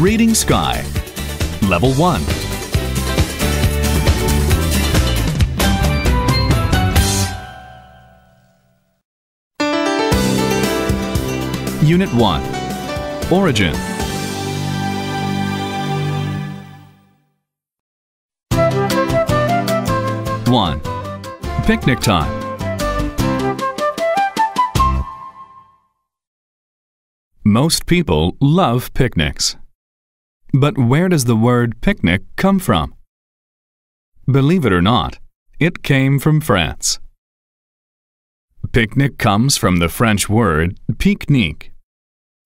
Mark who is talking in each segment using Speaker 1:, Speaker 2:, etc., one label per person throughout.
Speaker 1: Reading Sky Level 1 Unit 1 Origin. One Picnic time Most people love picnics. But where does the word picnic come from? Believe it or not, it came from France. Picnic comes from the French word pique-nique.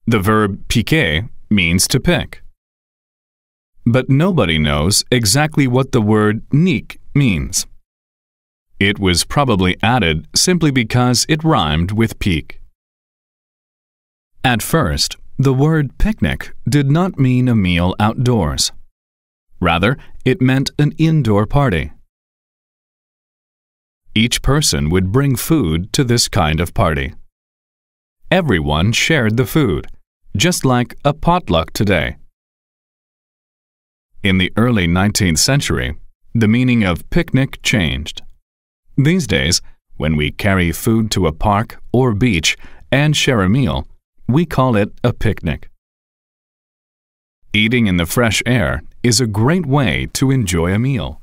Speaker 1: The verb piquer means to pick. But nobody knows exactly what the word nique means. It was probably added simply because it rhymed with pique. At first, the word picnic did not mean a meal outdoors. Rather, it meant an indoor party. Each person would bring food to this kind of party. Everyone shared the food, just like a potluck today. In the early 19th century, the meaning of picnic changed. These days, when we carry food to a park or beach and share a meal, we call it a picnic. Eating in the fresh air is a great way to enjoy a meal.